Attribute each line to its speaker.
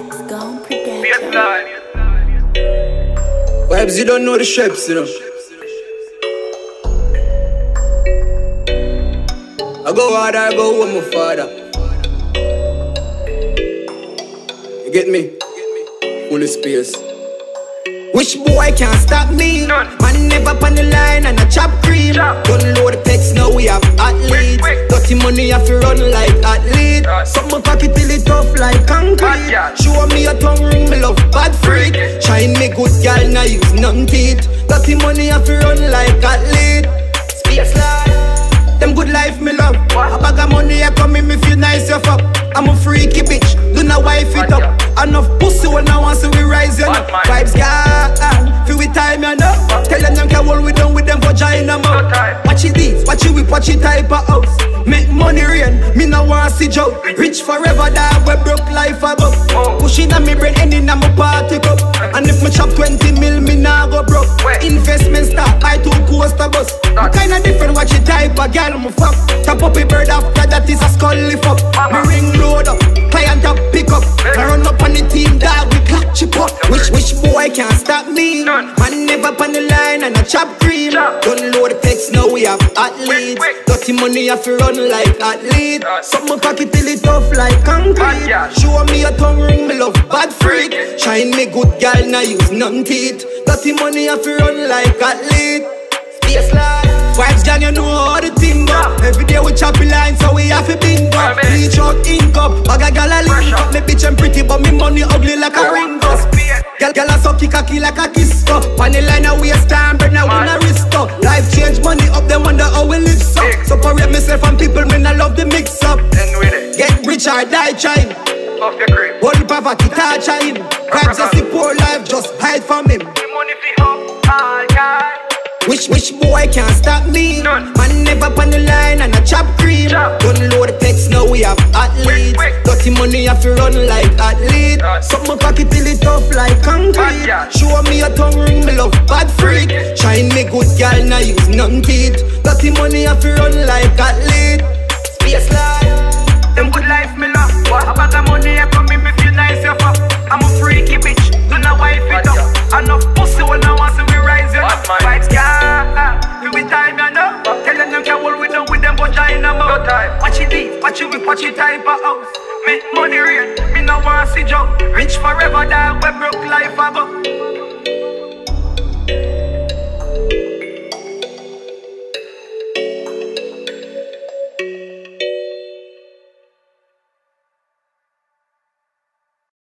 Speaker 1: X Gone Production.
Speaker 2: Vibes, you don't know the shapes, you know. I go hard, I go with my father. You get me? Full space. Which boy can't stop me?
Speaker 3: None.
Speaker 2: Man never on the line and a chop cream.
Speaker 3: Chop.
Speaker 2: Don't load the text, now we have athletes.
Speaker 3: quick.
Speaker 2: Dirty money, have to run like athlete. Uh. Good girl, now use none teeth. Dirty money, have to run like athlete. Space life. Them good life me love. A bag of money I come in me feel nice you fuck. I'm a freaky bitch, do not wife it up. Enough pussy when I want so we rise you know. Vibes gone, feel we time you know. Tell them them can hold we done with them vagina mouth. Watch it this, watch it whip, watch it type of house. Make money rain, me no want to see joke. Rich forever, that we broke life above. Pushing on me brain, ending on my party watch it type of girl, me fuck. Top up a bird after that is a skull lift up. Me ring load up, client up pick up. I run up on the team, dog, we clap chip up. Which which boy can't stop me? Man never on the line and a chop cream. Don't load the text, now we have athletes. Dirty money, have to run like athlete.
Speaker 3: Right.
Speaker 2: Some my pocket till it tough like concrete. Show me a tongue ring, me love bad freak. Shine me good girl, now use none teeth. Dirty money, have to run like athlete. Space life. Vibes, John, you know
Speaker 3: Yeah.
Speaker 2: Every day chop line, so we have to bingo.
Speaker 3: Man.
Speaker 2: Reach out, ink up, bag a gal a link up. Me bitch and pretty, but me money ugly like a ring dust. Gal, gal a sucky cocky like a kiss up. On the line, a waste time, but now we
Speaker 3: Man.
Speaker 2: na wrist up. Life change, money up, them wonder how we live so.
Speaker 3: Big.
Speaker 2: Separate myself from people, me not love the mix up.
Speaker 3: Then with it.
Speaker 2: Get rich or die trying.
Speaker 3: Off your grip.
Speaker 2: Hold poverty, touch him. Vibes a see poor life, just hide from him.
Speaker 3: The money fi up, all guy.
Speaker 2: Which which boy can't stop me?
Speaker 3: None.
Speaker 2: Man never on the line money have to run like athlete. Some my pocket till it tough like concrete.
Speaker 3: Girl.
Speaker 2: Show me a tongue ring, me love bad freak. Shine me good girl, now use none teeth. Dirty money have to run like athlete. Space life.
Speaker 3: Them good life me love. A about the money I come in me feel nice you fuck. I'm a freaky bitch, do not wife it up. Enough pussy when I want to we rise you up. Vibes gone, you be time you know. Tell them them can hold with them with them vagina mouth. Watch it deep, watch it whip, watch it type of house. Make money rain, me no want see joke. Rich forever, that we broke life above.